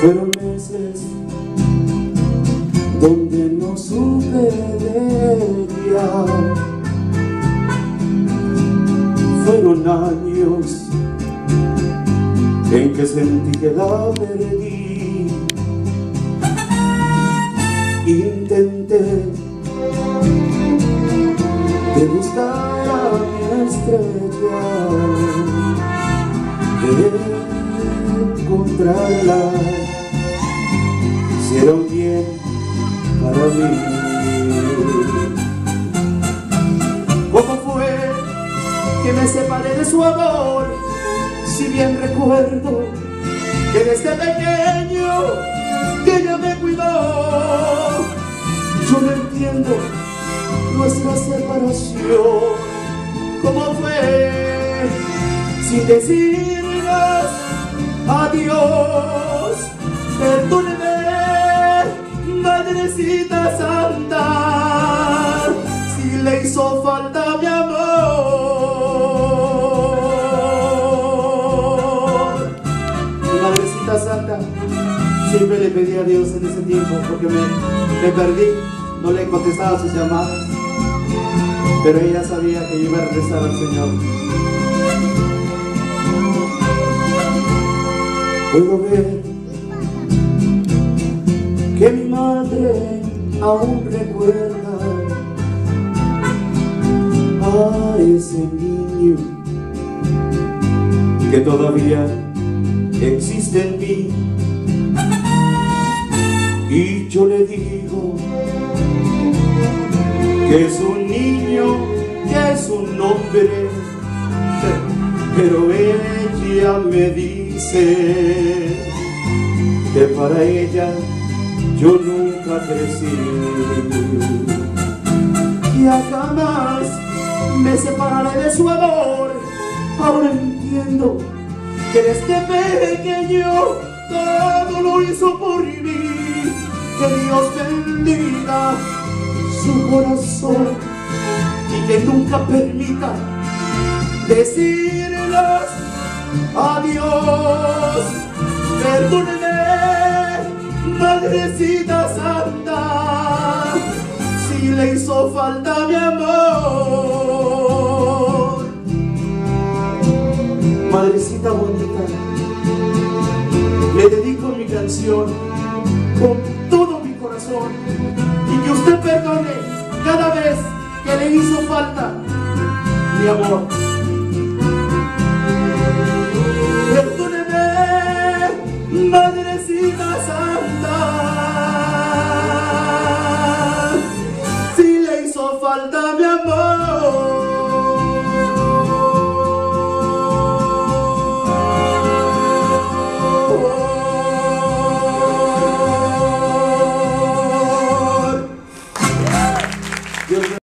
Fueron meses donde no supe de ella. Fueron años en que sentí que la perdí. Intenté de buscar a mi estrella, de encontrarla hicieron bien para mí. ¿Cómo fue que me separé de su amor? Si bien recuerdo que desde pequeño que ella me cuidó, yo no entiendo nuestra separación. ¿Cómo fue sin decirnos adiós? Perdóneme, Madrecita Santa, si le hizo falta mi amor. Mi Madrecita Santa, siempre le pedí a Dios en ese tiempo porque me, me perdí, no le contestaba sus llamadas, pero ella sabía que iba a regresar al Señor. Puedo ver que mi madre aún recuerda a ese niño que todavía existe en mí. Y yo le digo que es un niño, que es un hombre pero ella me dice que para ella yo nunca crecí. Y a jamás me separaré de su amor. Ahora entiendo que desde pequeño todo lo hizo por mí. Que Dios bendiga su corazón y que nunca permita decirles adiós. Perdóneme Madrecita Santa, si le hizo falta mi amor. Madrecita bonita, le dedico mi canción con todo mi corazón y que usted perdone cada vez que le hizo falta mi amor.